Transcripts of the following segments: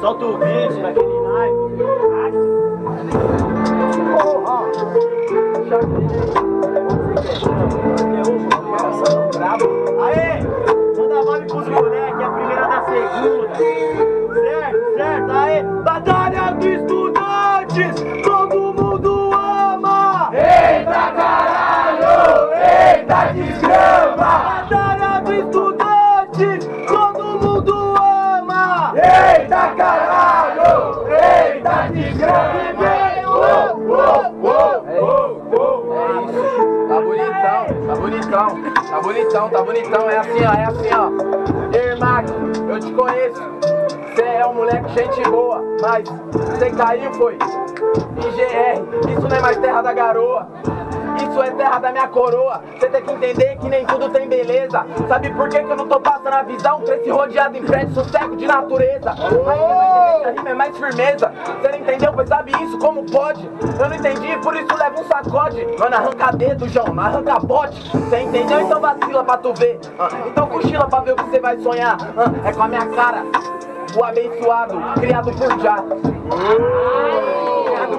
Solta o beat naquele naipe. Porra! Aê! Manda vibe pros moleque, a primeira da segunda. É assim, ó, é assim, ó. Irmã, eu te conheço. Você é um moleque gente boa, mas você caiu, foi? Em GR, isso não é mais terra da garoa. Isso é terra da minha coroa. Você tem que entender que nem tudo tem beleza. Sabe por que, que eu não tô passando a visão? Cresci rodeado em prédio, sossego de natureza. Mas a rima é mais firmeza. Você não entendeu, pois sabe isso como pode? Eu não entendi, por isso leva um sacode. Não arranca dedo, João, arranca bote. Você entendeu? Então vacila pra tu ver. Ah, então cochila pra ver o que você vai sonhar. Ah, é com a minha cara. O abençoado, criado por já.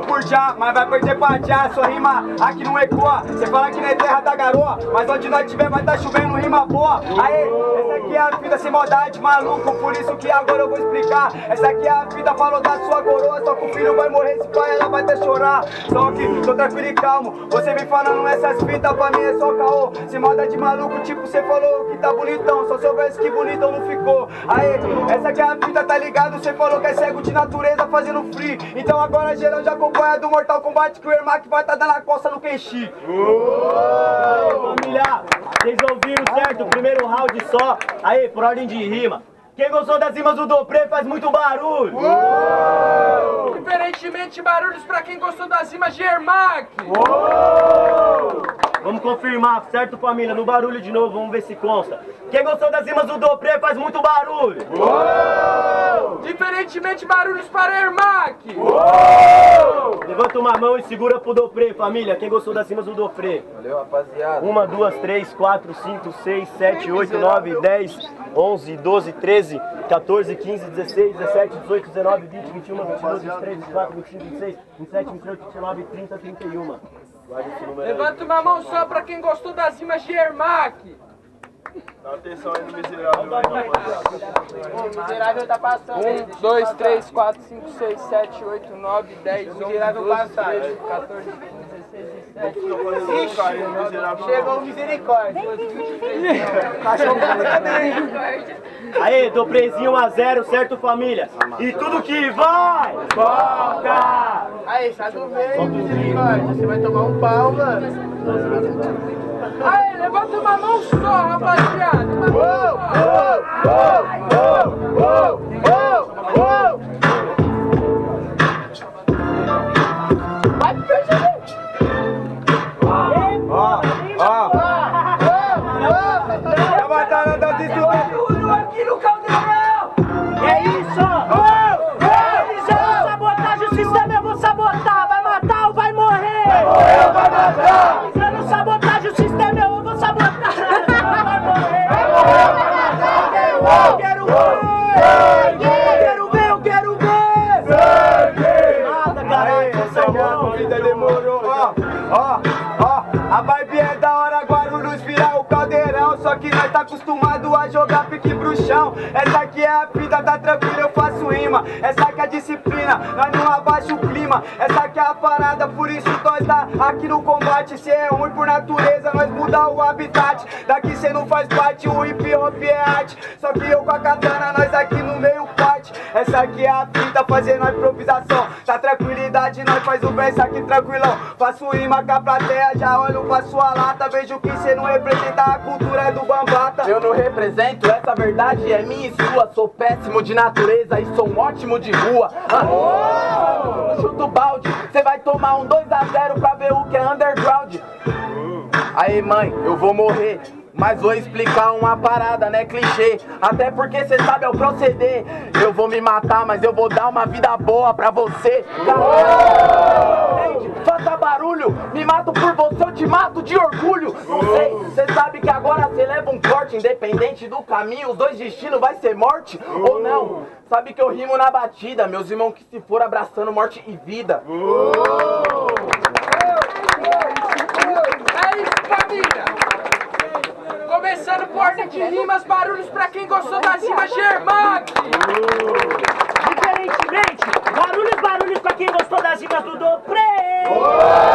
Por mas vai perder pra já. Sua rima aqui não ecoa. Você fala que não é terra da garoa, mas onde nós tiver vai tá chovendo rima boa. Aê, essa aqui é a vida sem maldade, maluco. Por isso que agora eu vou explicar. Essa aqui é a vida, falou da sua coroa. Só que o filho vai morrer, se pai ela vai até chorar. Só que tô tranquilo e calmo. Você vem falando essas fitas, pra mim é só caô. Se moda de maluco, tipo, você falou que tá bonitão. Só soubesse que bonitão não ficou. Aê, essa aqui é a fita, tá ligado? Você falou que é cego de natureza fazendo free. Então agora geral já acompanha do Mortal Kombat que o Ermac vai tá dando a costa no Kenshi. Família, vocês ouviram certo? Primeiro round só. Aí, por ordem de rima. Quem gostou das rimas do Dopré faz muito barulho. Diferentemente, barulhos pra quem gostou das rimas de Ermac. Vamos confirmar, certo, família? No barulho de novo, vamos ver se consta. Quem gostou das rimas do Dopré faz muito barulho. Diferentemente, barulhos para Ermac. Levanta uma mão e segura pro Dopré, família. Quem gostou das rimas do Dopré? Valeu, rapaziada. Uma, duas, três, quatro, cinco, seis, sete, oito, nove, dez, onze, doze, treze, 14, 15, 16, 17, 18, 19, 20, 21, 22, 23, 24, 25, 26, 27, 28, 29, 30, 31. Guarda esse número aí. Levanta uma mão só pra quem gostou das rimas de Ermac. Miserável tá passando. 1, 2, 3, 4, 5, 6, 7, 8, 9, 10, 11, 12, 13, 14, 15, 16, 17, Chegou o misericórdia. Aí, Doprezinho 1x0, certo, família? E tudo que vai, volta! Aí, sai do meio, misericórdia. Você vai tomar um pau, mano. Aí, levanta uma mão só, rapaziada. Uma mão só. Ó, ó. É a batalha das estudantes. Acostumado a jogar pique pro chão. Essa aqui é a vida, tá tranquilo, eu faço rima. Essa aqui é a disciplina, nós não abaixa o clima. Essa aqui é a parada, por isso nós tá aqui no combate. Cê é ruim por natureza, nós muda o habitat. Daqui cê não faz parte, o hip hop é arte. Só que eu com a katana, nós aqui no meio parte. Essa aqui é a fita, fazendo a improvisação. Tá tranquilidade, nós faz o verso aqui tranquilão. Faço rima com a plateia, já olho pra sua lata. Vejo que cê não representa a cultura do bambata. Eu não represento, essa verdade é minha e sua. Sou péssimo de natureza e sou um ótimo de rua. Ah, no chuto balde, cê vai tomar um 2 a 0 pra ver o que é underground. Aí mãe, eu vou morrer. Mas vou explicar uma parada, né? Clichê. Até porque cê sabe é o proceder. Eu vou me matar, mas eu vou dar uma vida boa pra você. Caralho. Entende? Faça barulho, me mato por você, eu te mato de orgulho. Não sei, cê sabe que agora cê leva um corte, independente do caminho, os dois destinos vai ser morte ou não. Sabe que eu rimo na batida, meus irmãos que se for abraçando morte e vida. É isso, família! Festa de rimas, barulhos pra quem gostou das rimas Germanic! Diferentemente, barulhos, barulhos pra quem gostou das rimas do Dopré!